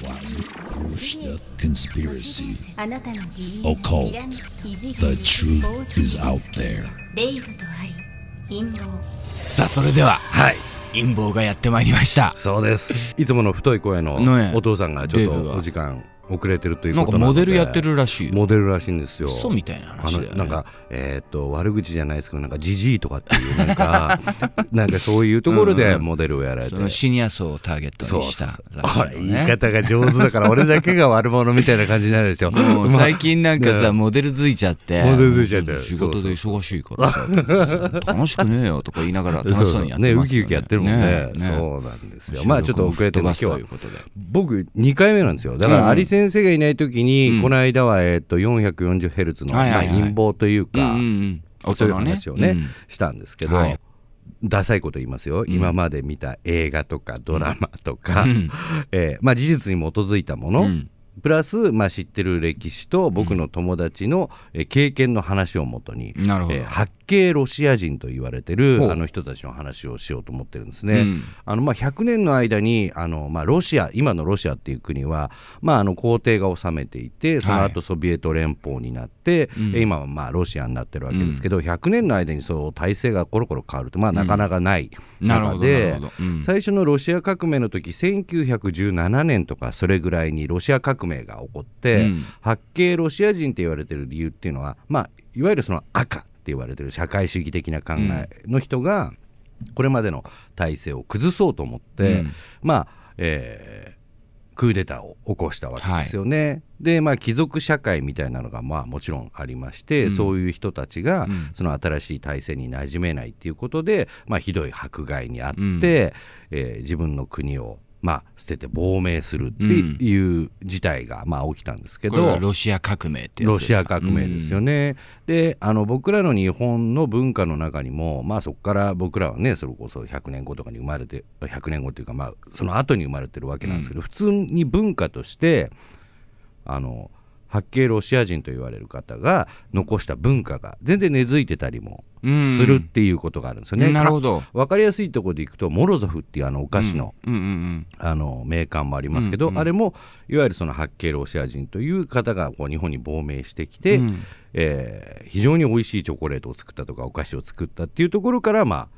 Prushya conspiracy. あなたの Occult. The The truth is out there. レイブとあり陰謀さあそれでははい陰謀がやってまいりましたそうですいつもの太い声のお父さんがちょっとお時間遅れてるということなのでモデルやってるらしいよ。モデルらしいんですよ。嘘みたいなあ話だよね。のなんかえーっと悪口じゃないですけどなんかジジイとかっていうなんか なんかそういうところでモデルをやられて。そのシニア層をターゲットそうにしたそうそう言いね方が上手だから俺だけが悪者みたいな感じになるでしょ。もう最近なんかね。さモデルづいちゃって。モデルづいちゃって仕事で忙しいからさ楽しくねえよとか言いながら楽しそうにやってねウますよキウキやってるもんね。ねそうなんですよ。まあちょっと遅れてます今日僕2回目なんですよ。だからアリ先生がいない時に、この間は、えー、と 440Hz の、はいはいはい。まあ、陰謀というか、うんうんうん。そういう話をね、うん。したんですけど、はい。ダサいこと言いますよ、今まで見た映画とかドラマとか、うん。えーまあ、事実に基づいたもの、うん。プラス、まあ、知ってる歴史と僕の友達の、えー経験の話をもとに、えー八景ロシア人と言われてるあの人たちの話をしようと思ってるんですね。うん。あのまあ、100年の間にあの、まあ、ロシア今のロシアっていう国は、まあ、あの皇帝が治めていてその後ソビエト連邦になって、うん。え今はまあロシアになってるわけですけど、100年の間にそう体制がコロコロ変わると、まあ、なかなかない中でうん。最初のロシア革命の時1917年とかそれぐらいにロシア革命が起こって、うん。八景ロシア人って言われてる理由っていうのは、まあ、いわゆるその赤言われてる社会主義的な考えの人が、これまでの体制を崩そうと思って、うん。まあ、えークーデターを起こしたわけですよね。でまあ貴族社会みたいなのがまあもちろんありまして、うん。そういう人たちがうん。その新しい体制に馴染めないっていうことで、まあ、ひどい迫害にあって、うん。えー自分の国をまあ捨てて亡命するっていう事態がまあ起きたんですけど、これはロシア革命ってロですか？シア革命ですよね。であの僕らの日本の文化の中にも、まあ、そこから僕らはねそれこそ100年後とかに生まれて100年後というか、まあ、その後に生まれてるわけなんですけど、普通に文化としてあの八景ロシア人と言われる方が残した文化が全然根付いてたりもうんするっていうことがあるんですよね。うん。なるほど。か分かりやすいところでいくとモロゾフっていうあのお菓子の、うん。うん。うん。あの名鑑もありますけど、うん。うん。あれもいわゆるその八景ロシア人という方がこう日本に亡命してきて、うん。えー非常に美味しいチョコレートを作ったとかお菓子を作ったっていうところからま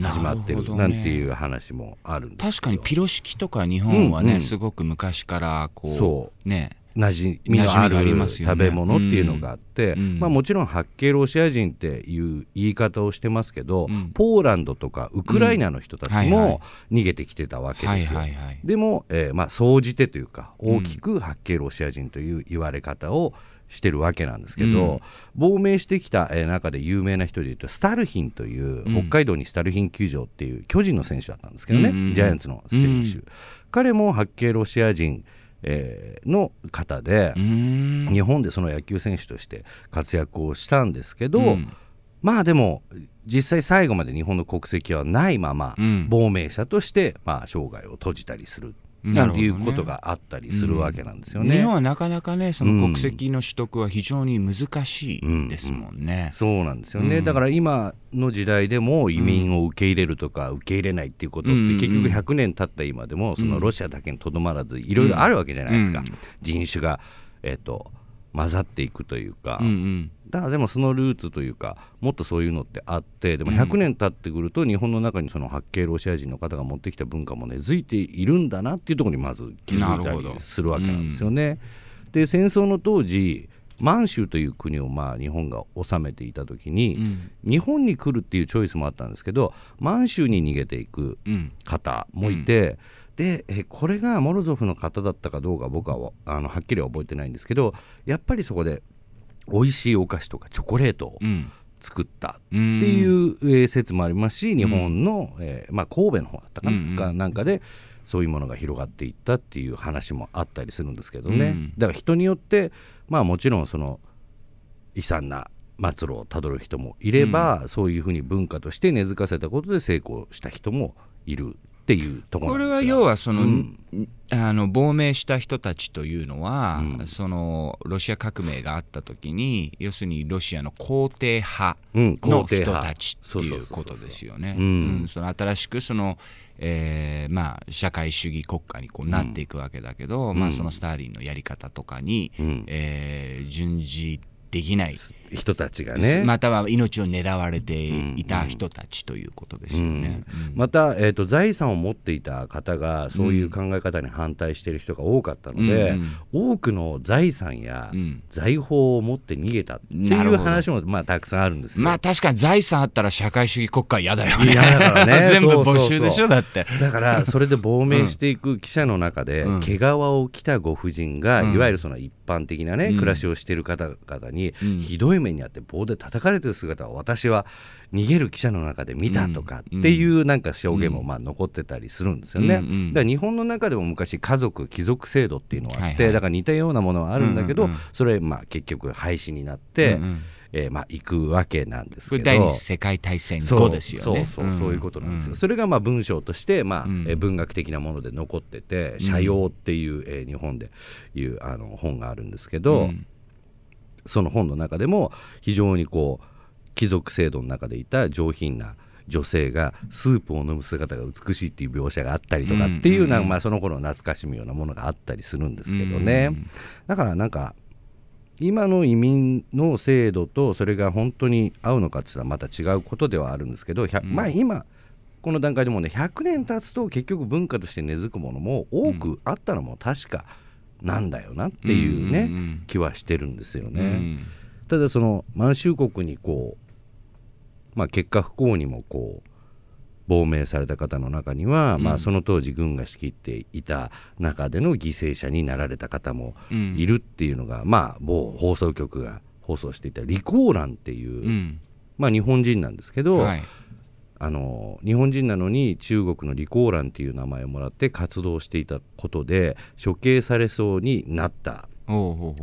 あ始まってるなんていう話もあるんです確かにピロシキとか日本はね、うんうん。すごく昔からこうそね馴染みのある食べ物っていうのがあって、うん。まあ、もちろん八景ロシア人っていう言い方をしてますけど、うん。ポーランドとかウクライナの人たちも逃げてきてたわけはいですよ。でも、えーまあ、総じてというか大きく八景ロシア人という言われ方をしてるわけなんですけど、うん。亡命してきた、えー中で有名な人でいうとスタルヒンという、うん。北海道にスタルヒン球場っていう巨人の選手だったんですけどね、うんうんうん。ジャイアンツの選手、うん。彼も八景ロシア人、えーの方で日本でその野球選手として活躍をしたんですけど、うん。まあでも実際最後まで日本の国籍はないまま、うん。亡命者として、まあ、生涯を閉じたりするなんていうことがあったりするわけなんですよね。日本はなかなかねその国籍の取得は非常に難しいですもんね。そうなんですよね、うん。だから今の時代でも移民を受け入れるとか受け入れないっていうことっうんて結局100年経った今でもそのロシアだけにとどまらずいろいろあるわけじゃないですか、うん。人種が、えっと混ざっていくというか、うんうん。だからでもそのルーツというかもっとそういうのってあってでも100年経ってくると日本の中にその八景ロシア人の方が持ってきた文化も根付いているんだなっていうところにまず気づいたりするわけなんですよね。で戦争の当時満州という国をまあ日本が治めていた時に、うん。日本に来るっていうチョイスもあったんですけど満州に逃げていくうん。方もいて、でえこれがモロゾフの方だったかどうか僕はあのはっきりは覚えてないんですけどやっぱりそこで美味しいお菓子とかチョコレートをうん。作ったっっていう、えー説もありますし日本の、えーまあ、神戸の方だったかな,、なんかでそういうものが広がっていったっていう話もあったりするんですけどね、うん。だから人によってまあもちろんその悲惨な末路をたどる人もいれば、そういうふうに文化として根付かせたことで成功した人もいるっていうところこれ。は要はその、うん。あの亡命した人たちというのは、うん。そのロシア革命があった時に要するにロシアの肯定派うんの人たちっていうことですよね。新しくその、えーまあ、社会主義国家にこうなっていくわけだけど、まあ、そのスターリンのやり方とかに、うん。えー準じできない、人たちがね、または命を狙われていた人たちということですよね。うん。また、えー、と財産を持っていた方がそういう考え方に反対している人が多かったので、うん。多くの財産やうん。財宝を持って逃げたっていう話も、まあ、たくさんあるんですよ。まあ確かに財産あったら社会主義国家嫌だよね。嫌だからね。全部没収でしょだって。だからそれで亡命していく記者の中で、うん。毛皮を着たご婦人が、うん。いわゆるその一般的なね、うん。暮らしをしている方々に、うん。ひどい目にあって棒で叩かれてる姿を私は逃げる記者の中で見たとかうん。っていうなんか証言もまあ残ってたりするんですよね。だから日本の中でも昔家族貴族制度っていうのがあって、だから似たようなものはあるんだけど、それまあ結局廃止になって、うんうんえーまあ行くわけなんですけど。第二次世界大戦そう後ですよね。そうそうそういうことなんですよ、うそれがまあ文章として、まあうん。えー文学的なもので残ってて「社用」っていう、えー日本でいうあの本があるんですけど、うん。その本の中でも非常にこう貴族制度の中でいた上品な女性がスープを飲む姿が美しいっていう描写があったりとかっていうな、うんうんまあ、その頃懐かしむようなものがあったりするんですけどね、うんだからなんか今の移民の制度とそれが本当に合うのかっていうのはまた違うことではあるんですけど、100まあ今この段階でもね100年経つと結局文化として根付くものも多くあったのも確かなんだよなっていうね、うんうんうん。気はしてるんですよね。うん。ただその満州国にこう、まあ、結果不幸にもこう亡命された方の中には、まあ、その当時軍が仕切っていた中での犠牲者になられた方もうん。いるっていうのが、まあ某放送局が放送していたリコーランっていう、うん。まあ、日本人なんですけど、はい。あの日本人なのに中国のリコーランっていう名前をもらって活動していたことで処刑されそうになった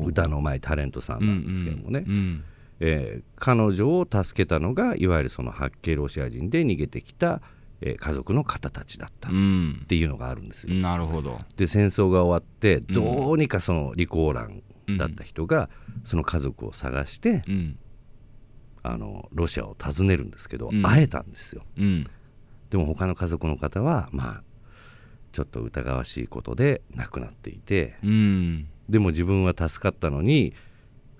歌のうまいタレントさんなんですけどもね、うんうんえー彼女を助けたのがいわゆるその白系ロシア人で逃げてきた、えー家族の方たちだったっうん。ていうのがあるんですよ。なるほど。で戦争が終わってどうにかそのリコーランだった人がその家族を探してうん。あのロシアを訪ねるんですけどうん。会えたんですよ。うん。でも他の家族の方はまあちょっと疑わしいことで亡くなっていてうん。でも自分は助かったのに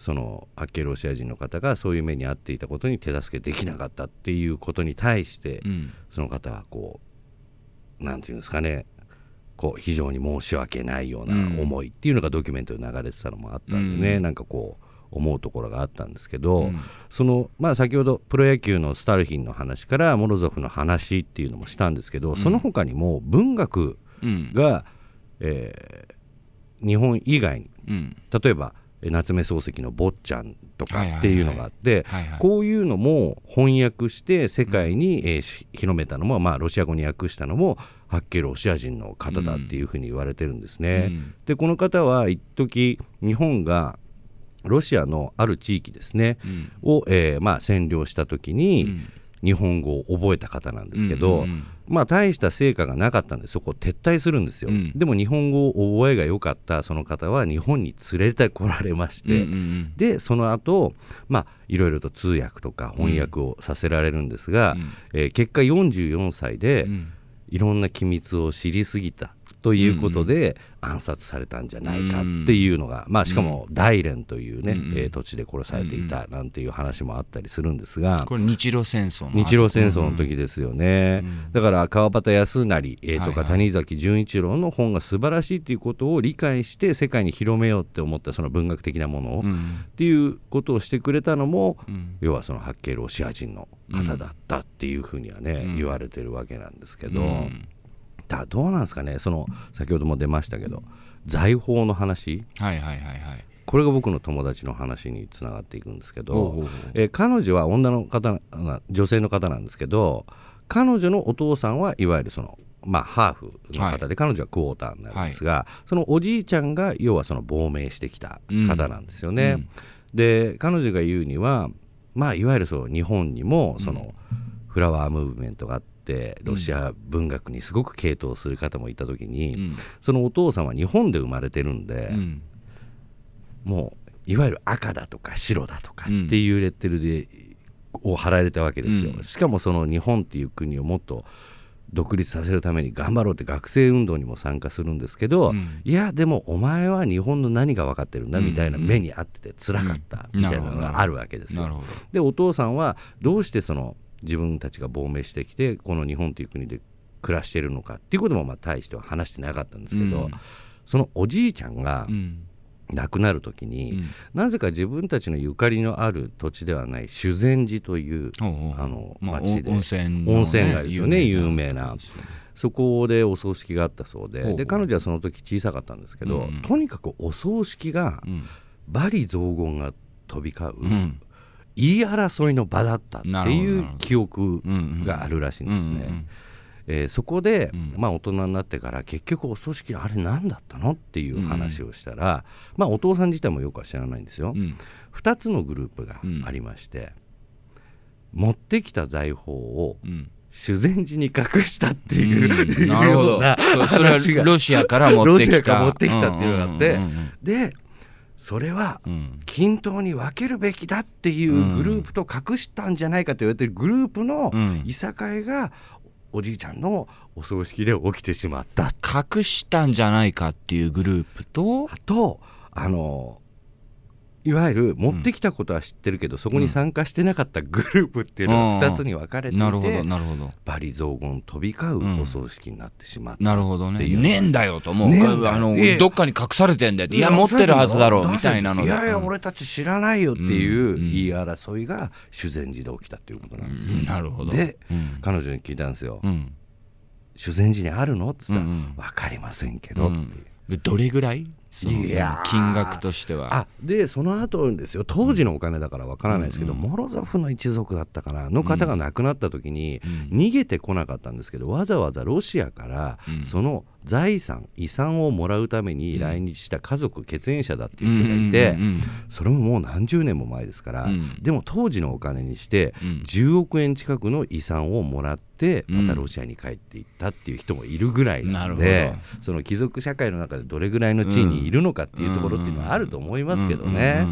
その白系ロシア人の方がそういう目に遭っていたことに手助けできなかったっていうことに対して、うん。その方はこうなんていうんですかね。こう非常に申し訳ないような思いっていうのがドキュメントで流れてたのもあったんでね、うん。なんかこう思うところがあったんですけど、うん。そのまあ先ほどプロ野球のスタルヒンの話からモロゾフの話っていうのもしたんですけど、その他にも文学うん。が、えー日本以外にうん。例えばえ夏目漱石の「坊ちゃん」とかっていうのがあってこういうのも翻訳して世界に、えーし広めたのも、まあ、ロシア語に訳したのも白系ロシア人の方だっていうふうに言われてるんですね。うん。でこの方は一時日本がロシアのある地域ですね、うん。を、えーまあ、占領した時に、うん日本語を覚えた方なんですけど、うんうんうん。まあ大した成果がなかったんでそこを撤退するんですよ、うん。でも日本語を覚えが良かったその方は日本に連れてこられまして、うんうんでその後まあいろいろと通訳とか翻訳をさせられるんですが、うん。えー結果44歳でうん。いろんな機密を知りすぎたということで暗殺されたんじゃないかっていうのが、まあしかも大連というね、うんうん。えー土地で殺されていたなんていう話もあったりするんですが、これ日露戦争の後日露戦争の時ですよね、うんだから川端康成、えーとか谷崎潤一郎の本が素晴らしいということを理解して世界に広めようって思ったその文学的なものを、っうん。ていうことをしてくれたのも、うん。要はその白系ロシア人の方だったっていうふうにはね、うん。言われてるわけなんですけど、うんだからどうなんですかね。その先ほども出ましたけど財宝の話。はいはいはいはい。これが僕の友達の話につながっていくんですけど、えー彼女は女の方な女性の方なんですけど彼女のお父さんはいわゆるその、まあ、ハーフの方で、彼女はクォーターになるんですが、そのおじいちゃんが要はその亡命してきた方なんですよね。うん。で彼女が言うには、まあ、いわゆるそう日本にもその、フラワームーブメントがあっってロシア文学にすごく傾倒する方もいた時に、うん。そのお父さんは日本で生まれてるんで、うん。もういわゆる赤だとか白だとかっていうレッテルで、を貼られたわけですよ、うん。しかもその日本っていう国をもっと独立させるために頑張ろうって学生運動にも参加するんですけど、うん。いやでもお前は日本の何が分かってるんだみたいな目にあってて辛かったうんみたいなのがあるわけですよ。でお父さんはどうしてその自分たちが亡命してきてこの日本という国で暮らしているのかっていうこともまあ大しては話してなかったんですけど、うん。そのおじいちゃんがうん。亡くなる時に、うん。なぜか自分たちのゆかりのある土地ではない修善寺というほうほう。あのまあ町で温泉のね温泉街ですよね有名なそこでお葬式があったそうでで彼女はその時小さかったんですけど、うん。とにかくお葬式がうん。罵詈雑言が飛び交う、うん言い争いの場だったっていう記憶があるらしいんですね。えーそこで、うん。まあ、大人になってから結局お葬式あれ何だったのっていう話をしたら、まあ、お父さん自体もよくは知らないんですよ。うん。2つのグループがありまして、持ってきた財宝をうん。修善寺に隠したっていう、うん。なるほど。ようなそロシアから持ってきた。ロシアから持ってきたっていうのがあってでそれはうん。均等に分けるべきだっていうグループと隠したんじゃないかと言われてるグループのうん。いさかいがおじいちゃんのお葬式で起きてしまった。隠したんじゃないかっていうグループととあのいわゆる持ってきたことは知ってるけど、そこに参加してなかったグループっていうのが2つに分かれていて、なるほどなるほど。罵詈雑言飛び交うお葬式になってしまった、なるほどね。ねえんだよともう。ねあのいやどっかに隠されてんだよって。いや持ってるはずだろうみたいなので。いやいやうん俺たち知らないよっていううん言い争いが修善寺で起きたっていうことなんですよ、うんなるほど。で、うん。彼女に聞いたんですよ。うん。修善寺にあるの?」っつったらうんうん「分かりませんけど」うん。でどれぐらい？そのいやー。金額としては。あでその後ですよ。当時のお金だからわからないですけど、うんモロゾフの一族だったかなの方が亡くなった時に、うん逃げてこなかったんですけどわざわざロシアからうん。その財産遺産をもらうために来日した家族血縁者だっていう人がいて、うんうんうんそれももう何十年も前ですから、うん。でも当時のお金にしてうん。10億円近くの遺産をもらってうん。またロシアに帰っていったっていう人もいるぐらいなのなでる、その貴族社会の中でどれぐらいの地位にいるのかっていうところっていうのはあると思いますけどね。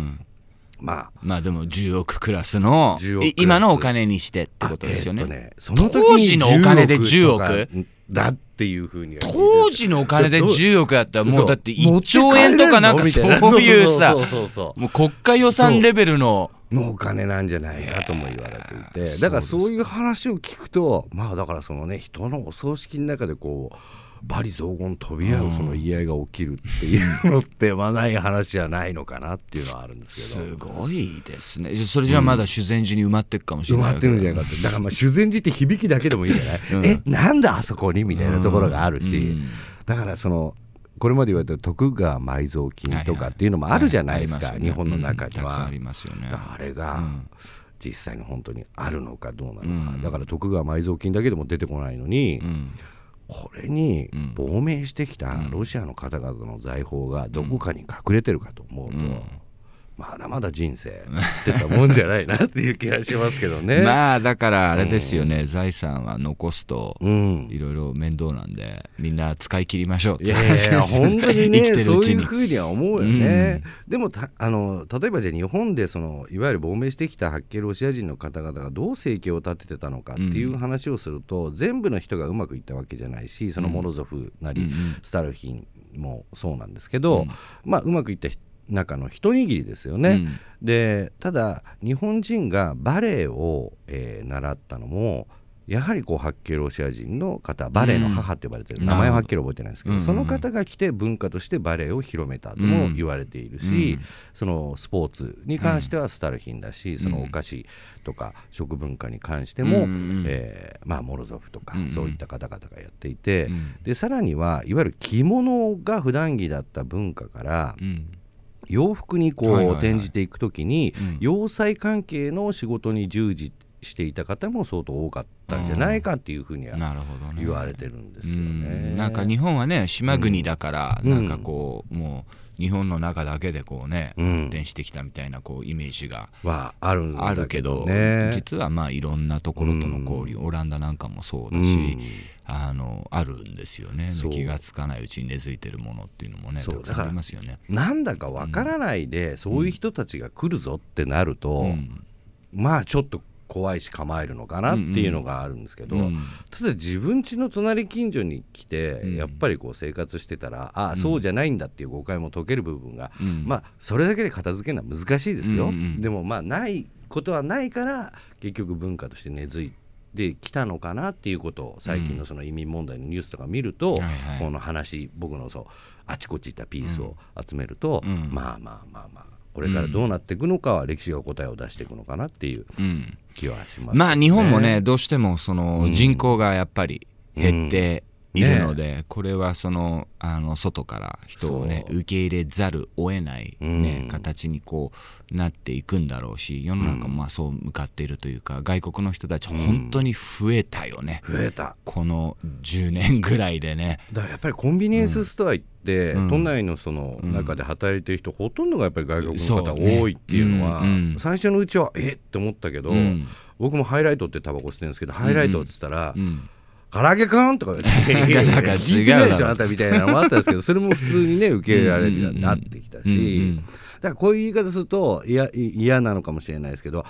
まあ。まあでも10億クラスの10億。クラスい今のお金にしてってことですよね,、あえーとその当時のお金で10億だっていうふうに当時のお金で10億やったらもうだって1そう兆円とかなんかそういうさもう国家予算レベルののお金なんじゃないかとも言われていて。だからそういう話を聞くとまあだからそのね人のお葬式の中でこう罵詈雑言飛び合うその言い合いが起きるっていうのってまあない話じゃないのかなっていうのはあるんですけすど。ごいですね。それじゃあまだ修善寺に埋まっていくかもしれない埋まってるんじゃないかってだからまあ修善寺って響きだけでもいいんじゃない、うん。えなんだあそこにみたいなところがあるし、うん。だからそのこれまで言われた徳川埋蔵金とかっていうのもあるじゃないですか、日本の中には。あ。りますよね。あれがうん。実際に本当にあるのかどうなのか、うん。だから徳川埋蔵金だけでも出てこないのに、うんこれにうん。亡命してきたロシアの方々の財宝がどこかに隠れてるかと思うと、うんまだまだ人生捨てたもんじゃないなっていう気がしますけどね。まあだからあれですよね、財産は残すとうん。いろいろ面倒なんでみんな使い切りましょう。っていやいや 本当にねそうういうふうには思うよね、でもたあの例えばじゃあ日本でそのいわゆる亡命してきた白系ロシア人の方々がどう生計を立ててたのかっていう話をすると、全部の人がうまくいったわけじゃないしそのモロゾフなり、うん。うんスタルヒンもそうなんですけど、まあうまくいった中の一握りですよね。でただ日本人がバレエを、えー習ったのもやはりこう白系ロシア人の方バレエの母って呼ばれてる、うん。名前ははっきり覚えてないですけど、うん。うんうんその方が来て文化としてバレエを広めたとも言われているし、うん。そのスポーツに関してはスタルヒンだし、そのお菓子とか食文化に関しても、うん。うん。えーまあ、モロゾフとか、うんうん。そういった方々がやっていて、うん。でさらにはいわゆる着物が普段着だった文化から、うん洋服にこう転じていくときに、うん。洋裁関係の仕事に従事していた方も相当多かったんじゃないかっていうふうにはなるほどね。言われてるんですようね。ん。なんか日本はね島国だから、うん。なんかこうもう日本の中だけでこうね、うん。発展してきたみたいなこうイメージがはあるんだあるけどね。実はまあいろんなところとの交流、オランダなんかもそうだし、うん。あのあるんですよね。気がつかないうちに根付いてるものっていうのもねそう。たくさんありますよね。なんだかわからないで、そういう人たちが来るぞってなると、うん。まあちょっと怖いし構えるのかなっていうのがあるんですけど、うん。ただ自分家の隣近所に来て、うん。やっぱりこう生活してたらああそうじゃないんだっていう誤解も解ける部分が、うん。まあそれだけで片付けるのは難しいですよ、うんうん。でもまあないことはないから結局文化として根付いてきたのかなっていうことを最近のその移民問題のニュースとか見ると、この話僕のそうあちこち行ったピースを集めると、うん。まあまあまあまあこれからどうなっていくのかは歴史が答えを出していくのかなっていううん。気はします、まあ日本もねどうしてもその人口がやっぱり減っているので、これはそのあの外から人をね受け入れざるを得ない、ねうん。形にこうなっていくんだろうし世の中もまあそう向かっているというか外国の人たち本当に増えたよね、増えた。この10年ぐらいでね。だからやっぱりコンビニエンスストア行って、うん。都内のその中で働いてる人、ほとんどがやっぱり外国の方そうね。多いっていうのは、うん。うん。最初のうちはえっ？って思ったけど、うん。僕もハイライトってタバコ吸ってるんですけど、ハイライトっつったら、うん唐揚げかんとか言って、いやいやだか聞いてないでしょ、あなたみたいなのもあったんですけど、それも普通にね、受け入れられるようになってきたし。うん、だからこういう言い方するといやい嫌なのかもしれないですけど、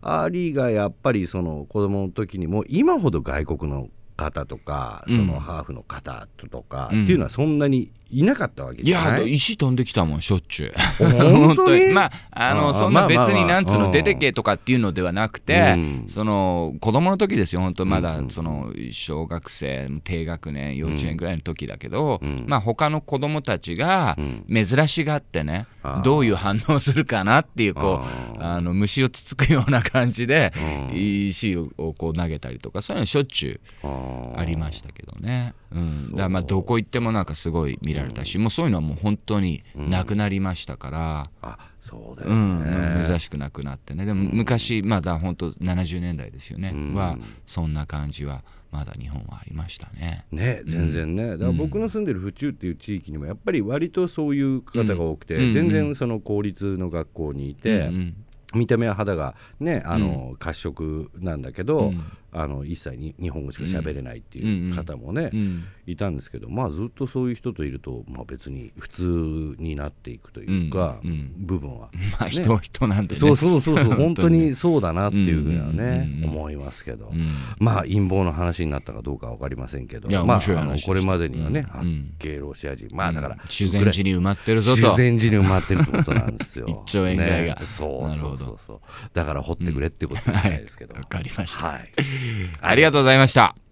アリがやっぱりその子供の時にも今ほど外国の方とか、そのハーフの方とか、うんっていうのはそんなにいなかったわけいじゃない？や石飛んできたもんしょっちゅう。本当に？まああのそんな別になんつううんの出てけとかっていうのではなくて、うん。その子供の時ですよ本当まだうんうん。その小学生低学年幼稚園ぐらいの時だけど、うんまあ他の子供たちがうん。珍しがってね、あー。どういう反応するかなっていうこうああの虫をつつくような感じでうん。石をこう投げたりとかそういうのしょっちゅうありましたけどね、うん、だまあどこ行ってもなんかすごい見られたし、もうそういうのはもう本当になくなりましたから、あそうだようんね。珍しくなくなってね。でも昔まだ本当70年代ですよね、うん。はそんな感じはまだ日本はありましたね。ね全然ね、だから僕の住んでる府中っていう地域にもやっぱり割とそういう方が多くて、うん。全然その公立の学校にいて、うん見た目は肌がねあの、褐色なんだけど、うんあの一切に日本語しか喋れないっていう方もね、うん。いたんですけどまあずっとそういう人といると、まあ、別に普通になっていくというか、うん。うん。部分は、まあ人は人なんでね。そうそうそうそう 本当ねにそうだなっていうふうにはね、うんうんうんうん思いますけど、うん。まあ陰謀の話になったかどうかわかりませんけどまああのこれまでにはね、うん。八景ロシア人。まあだから、修善寺に埋まってるぞと。修善寺に埋まってるってことなんですよ。一兆円ぐらいが。ね。そうそうそうそう。だから掘ってくれってことじゃないですけど、わかりました。はいありがとうございました。